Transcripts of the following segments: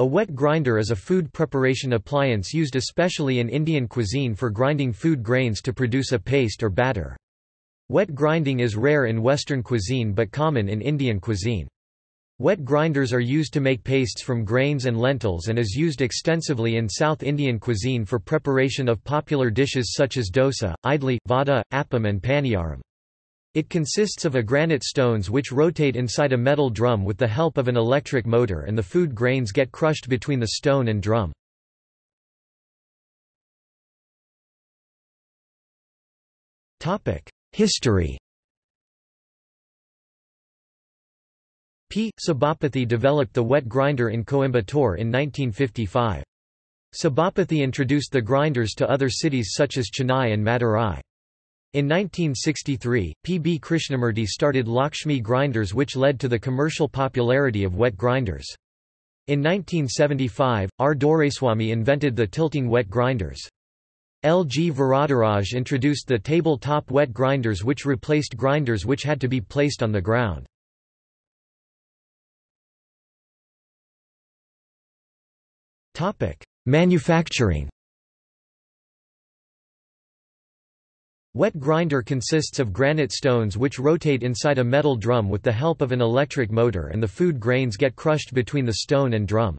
A wet grinder is a food preparation appliance used especially in Indian cuisine for grinding food grains to produce a paste or batter. Wet grinding is rare in Western cuisine but common in Indian cuisine. Wet grinders are used to make pastes from grains and lentils and is used extensively in South Indian cuisine for preparation of popular dishes such as dosa, idli, vada, appam and paniyaram. It consists of a granite stones which rotate inside a metal drum with the help of an electric motor and the food grains get crushed between the stone and drum. History P. Sabapathy developed the wet grinder in Coimbatore in 1955. Sabapathy introduced the grinders to other cities such as Chennai and Madurai. In 1963, P. B. Krishnamurti started Lakshmi grinders which led to the commercial popularity of wet grinders. In 1975, R. Doraiswamy invented the tilting wet grinders. L. G. Varadaraj introduced the table-top wet grinders which replaced grinders which had to be placed on the ground. Manufacturing Wet grinder consists of granite stones which rotate inside a metal drum with the help of an electric motor and the food grains get crushed between the stone and drum.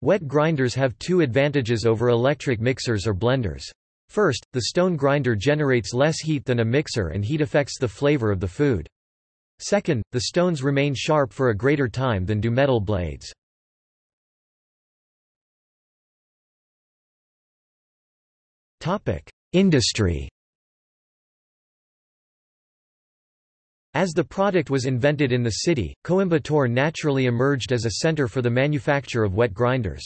Wet grinders have two advantages over electric mixers or blenders. First, the stone grinder generates less heat than a mixer and heat affects the flavor of the food. Second, the stones remain sharp for a greater time than do metal blades. Industry As the product was invented in the city, Coimbatore naturally emerged as a center for the manufacture of wet grinders.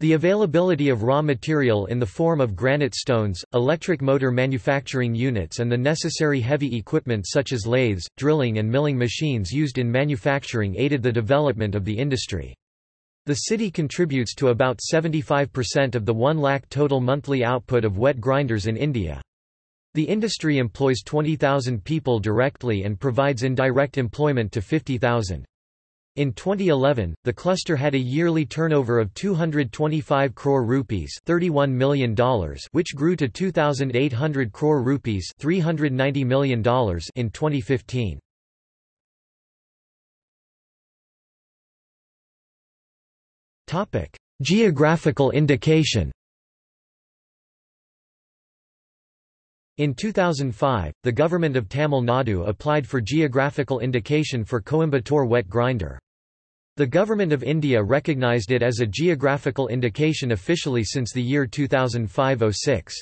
The availability of raw material in the form of granite stones, electric motor manufacturing units and the necessary heavy equipment such as lathes, drilling and milling machines used in manufacturing aided the development of the industry. The city contributes to about 75% of the 1 lakh total monthly output of wet grinders in India. The industry employs 20,000 people directly and provides indirect employment to 50,000. In 2011, the cluster had a yearly turnover of 225 crore rupees $31 million which grew to 2,800 crore rupees $390 million in 2015. Topic: Geographical indication In 2005, the government of Tamil Nadu applied for geographical indication for Coimbatore wet grinder. The Government of India recognised it as a geographical indication officially since the year 2005–06.